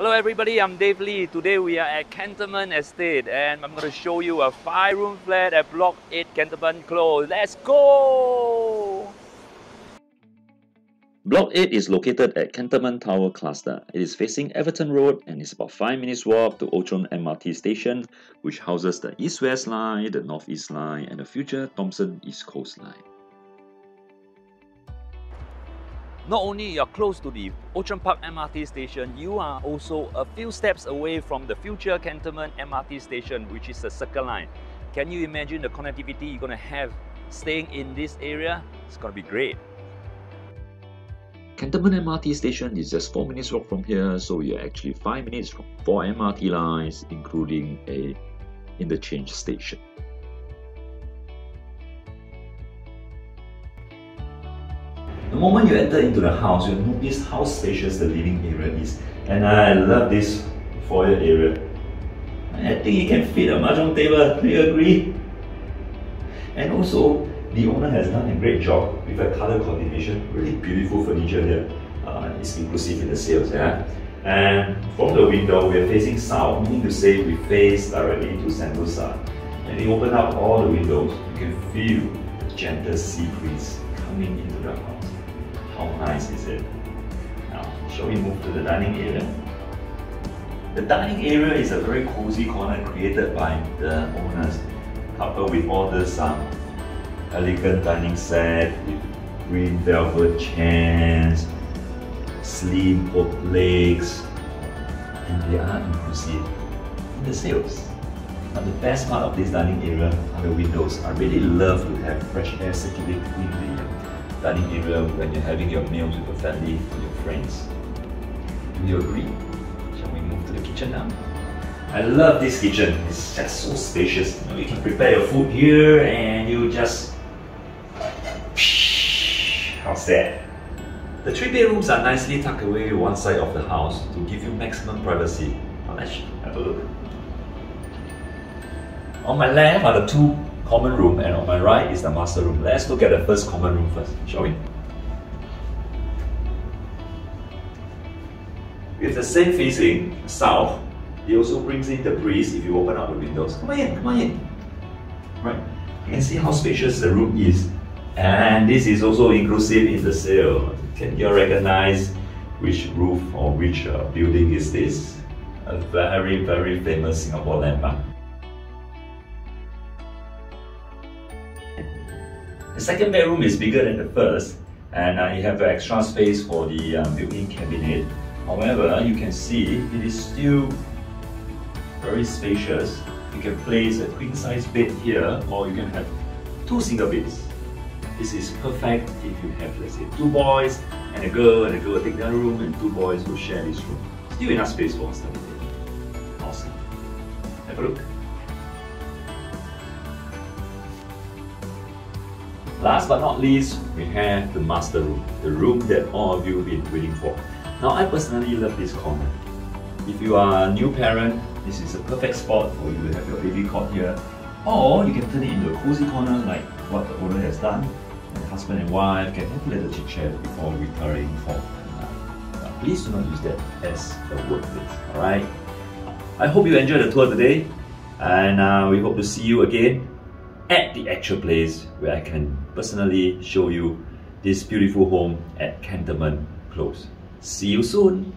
Hello everybody, I'm Dave Lee. Today we are at Cantonment Estate and I'm going to show you a 5 room flat at Block 8 Cantonment Close. Let's go! Block 8 is located at Cantonment Tower Cluster. It is facing Everton Road and is about 5 minutes walk to Outram MRT station which houses the East-West Line, the North-East Line and the future Thomson East Coast Line. Not only you're close to the Outram Park MRT station, you are also a few steps away from the future Cantonment MRT station, which is the Circle Line. Can you imagine the connectivity you're going to have staying in this area? It's going to be great. Cantonment MRT station is just 4 minutes walk from here, so you're actually 5 minutes from 4 MRT lines, including a interchange station. The moment you enter into the house, you'll notice how spacious the living area is. And I love this foyer area. I think it can fit a mahjong table, do you agree? And also, the owner has done a great job with a color coordination, really beautiful furniture here. Uh, it's inclusive in the sales, yeah? And from the window, we're facing south, meaning to say we face directly to Sentosa. And you open up all the windows, you can feel the gentle sea breeze coming into the house. How nice is it? Now, shall we move to the dining area? The dining area is a very cozy corner created by the owners, coupled with all this um, elegant dining set with green velvet chairs, slim oak legs, and they are inclusive in the sales. Now the best part of this dining area are the windows. I really love to have fresh air circulating in the dining area when you're having your meals with your family or your friends. Do you agree? Shall we move to the kitchen now? I love this kitchen. It's just so spacious. You, know, you can prepare your food here and you just... How's that? The three bedrooms are nicely tucked away one side of the house to give you maximum privacy. Let's have a look. On my left are the two common room and on my right is the master room. Let's look at the first common room first, shall we? With the same facing south, it also brings in the breeze if you open up the windows. Come on in, come on in. Right, you can see how spacious the room is. And this is also inclusive in the sale. Can you recognize which roof or which uh, building is this? A very, very famous Singapore landmark. The second bedroom is bigger than the first and uh, you have the extra space for the um, built-in cabinet. However, you can see it is still very spacious. You can place a queen-size bed here or you can have two single beds. This is perfect if you have, let's say, two boys and a girl, and a girl take their room and two boys will share this room. Still enough space for study Awesome. Have a look. Last but not least, we have the master room, the room that all of you have been waiting for. Now, I personally love this corner. If you are a new parent, this is a perfect spot for you to have your baby cot here. Or you can turn it into a cozy corner like what the owner has done. And husband and wife can have a little chit chat before retiring for the night. Please do not use that as a workplace, alright? I hope you enjoyed the tour today and uh, we hope to see you again at the actual place where I can personally show you this beautiful home at Cantonment Close. See you soon!